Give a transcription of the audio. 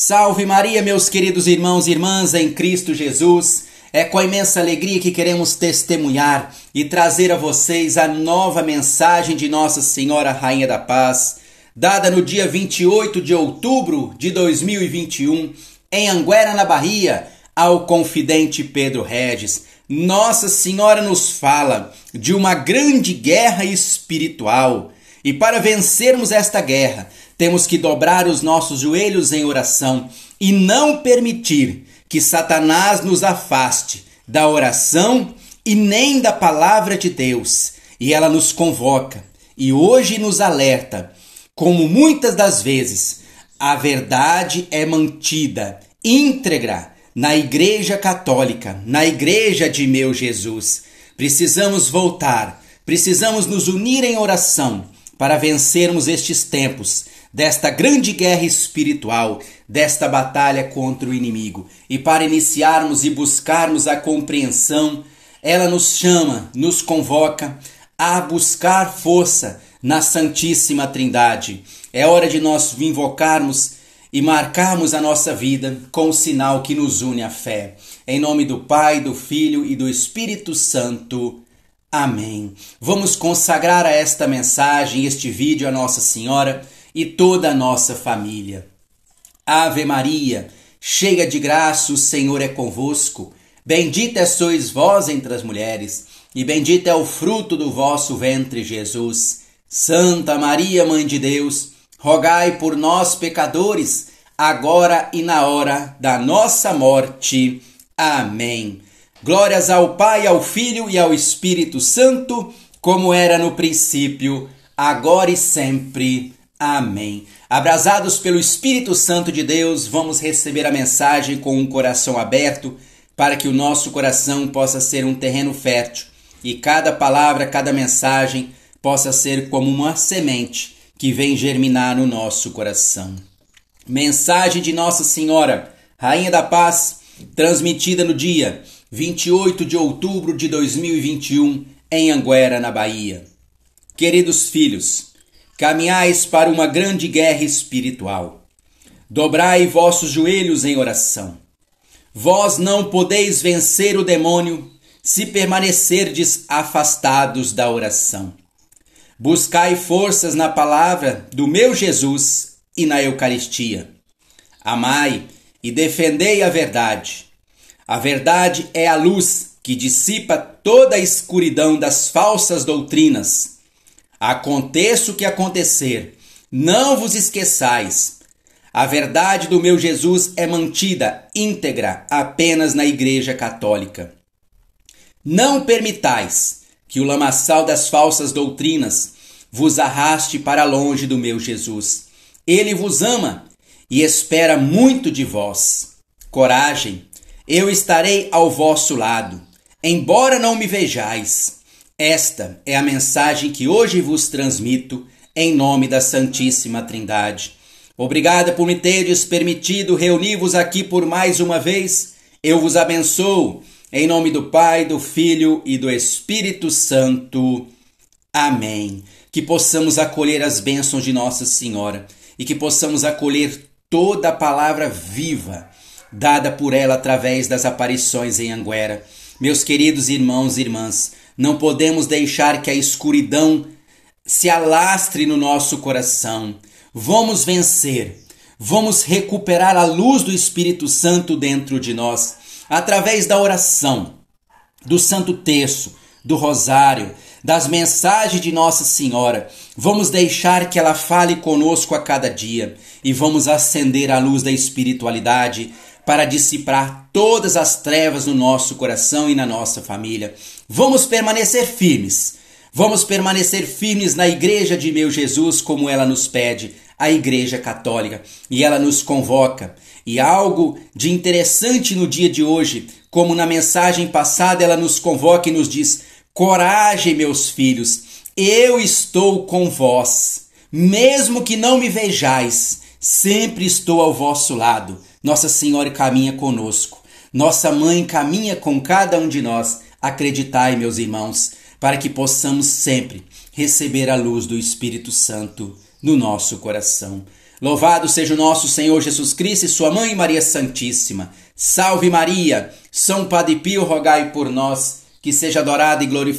Salve Maria, meus queridos irmãos e irmãs em Cristo Jesus. É com imensa alegria que queremos testemunhar e trazer a vocês a nova mensagem de Nossa Senhora Rainha da Paz, dada no dia 28 de outubro de 2021, em Anguera, na Bahia, ao confidente Pedro Regis. Nossa Senhora nos fala de uma grande guerra espiritual. E para vencermos esta guerra, temos que dobrar os nossos joelhos em oração e não permitir que Satanás nos afaste da oração e nem da palavra de Deus. E ela nos convoca e hoje nos alerta, como muitas das vezes a verdade é mantida íntegra na Igreja Católica, na Igreja de meu Jesus. Precisamos voltar, precisamos nos unir em oração para vencermos estes tempos desta grande guerra espiritual, desta batalha contra o inimigo. E para iniciarmos e buscarmos a compreensão, ela nos chama, nos convoca a buscar força na Santíssima Trindade. É hora de nós invocarmos e marcarmos a nossa vida com o sinal que nos une à fé. Em nome do Pai, do Filho e do Espírito Santo. Amém. Vamos consagrar a esta mensagem, este vídeo a Nossa Senhora e toda a nossa família. Ave Maria, cheia de graça, o Senhor é convosco. Bendita sois vós entre as mulheres, e bendito é o fruto do vosso ventre, Jesus. Santa Maria, Mãe de Deus, rogai por nós, pecadores, agora e na hora da nossa morte. Amém. Glórias ao Pai, ao Filho e ao Espírito Santo, como era no princípio, agora e sempre. Amém. Abrasados pelo Espírito Santo de Deus, vamos receber a mensagem com um coração aberto para que o nosso coração possa ser um terreno fértil e cada palavra, cada mensagem possa ser como uma semente que vem germinar no nosso coração. Mensagem de Nossa Senhora, Rainha da Paz, transmitida no dia 28 de outubro de 2021 em Anguera, na Bahia. Queridos filhos, caminhais para uma grande guerra espiritual. Dobrai vossos joelhos em oração. Vós não podeis vencer o demônio se permanecerdes afastados da oração. Buscai forças na palavra do meu Jesus e na Eucaristia. Amai e defendei a verdade. A verdade é a luz que dissipa toda a escuridão das falsas doutrinas Aconteça o que acontecer, não vos esqueçais. A verdade do meu Jesus é mantida íntegra apenas na Igreja Católica. Não permitais que o lamaçal das falsas doutrinas vos arraste para longe do meu Jesus. Ele vos ama e espera muito de vós. Coragem, eu estarei ao vosso lado, embora não me vejais. Esta é a mensagem que hoje vos transmito em nome da Santíssima Trindade. Obrigada por me teres permitido reunir-vos aqui por mais uma vez. Eu vos abençoo. Em nome do Pai, do Filho e do Espírito Santo. Amém. Que possamos acolher as bênçãos de Nossa Senhora e que possamos acolher toda a palavra viva dada por ela através das aparições em Anguera. Meus queridos irmãos e irmãs, não podemos deixar que a escuridão se alastre no nosso coração. Vamos vencer. Vamos recuperar a luz do Espírito Santo dentro de nós através da oração, do Santo Terço, do Rosário, das mensagens de Nossa Senhora. Vamos deixar que ela fale conosco a cada dia e vamos acender a luz da espiritualidade para dissipar todas as trevas no nosso coração e na nossa família. Vamos permanecer firmes. Vamos permanecer firmes na igreja de meu Jesus, como ela nos pede, a Igreja Católica, e ela nos convoca. E algo de interessante no dia de hoje, como na mensagem passada ela nos convoca e nos diz: Coragem, meus filhos, eu estou com vós. Mesmo que não me vejais, sempre estou ao vosso lado. Nossa Senhora caminha conosco. Nossa Mãe caminha com cada um de nós. Acreditai, meus irmãos, para que possamos sempre receber a luz do Espírito Santo no nosso coração. Louvado seja o nosso Senhor Jesus Cristo e sua mãe Maria Santíssima. Salve Maria! São Padre Pio, rogai por nós, que seja adorado e glorificado